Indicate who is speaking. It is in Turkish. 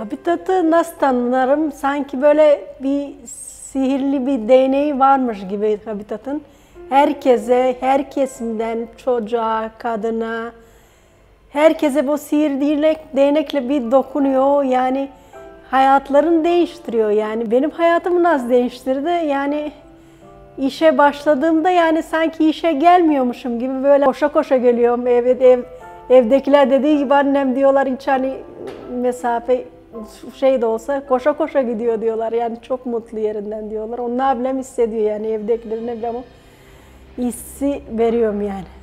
Speaker 1: Habitatı nasıl tanımlarım? Sanki böyle bir sihirli bir değneği varmış gibi Habitat'ın. Herkese, her kesimden çocuğa, kadına, herkese bu sihir değnek, değnekle bir dokunuyor. Yani hayatlarını değiştiriyor. Yani benim hayatımı nasıl değiştirdi? Yani işe başladığımda yani sanki işe gelmiyormuşum gibi böyle koşa koşa geliyorum. Evet ev, evdekiler dediği gibi annem diyorlar hiç hani mesafe şey de olsa koşa koşa gidiyor diyorlar. Yani çok mutlu yerinden diyorlar. Onlar bile hissediyor yani evdekilerine bile ama hissi veriyorum yani.